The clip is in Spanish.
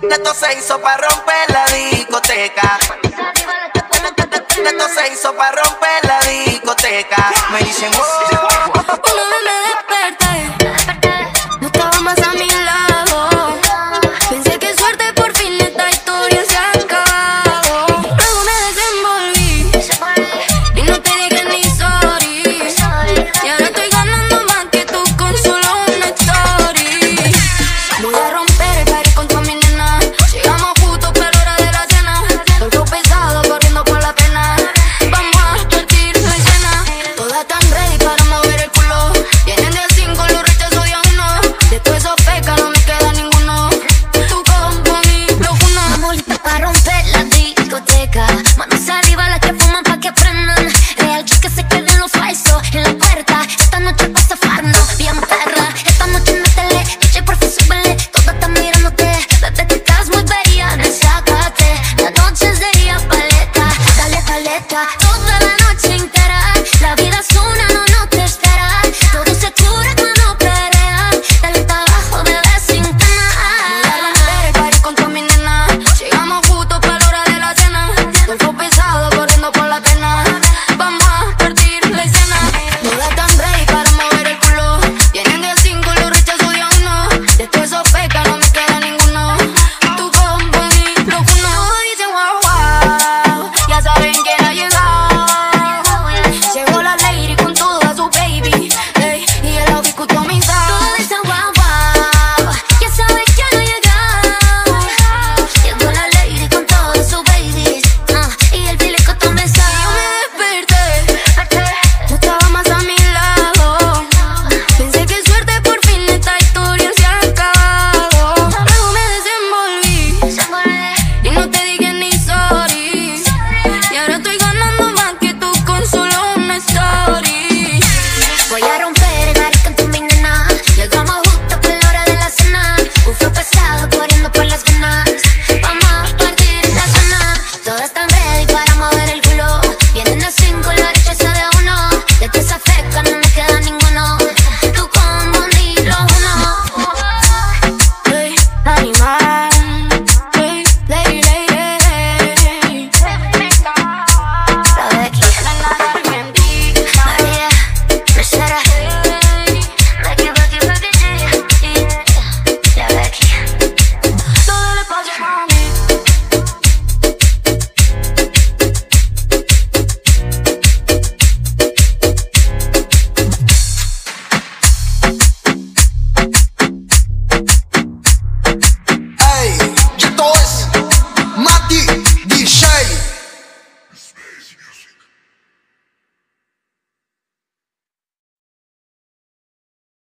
Esto se hizo para romper la discoteca. Esto se hizo para romper la discoteca. Me dicen, oh. falso en la puerta. Esta noche vas a farnos bien perra. Esta noche métele, DJ porfa súbele. Todo está mirándote, bebé tú estás muy bella. Desácate, la noche es de ella, paleta. Dale paleta, toda la noche entera. La vida es una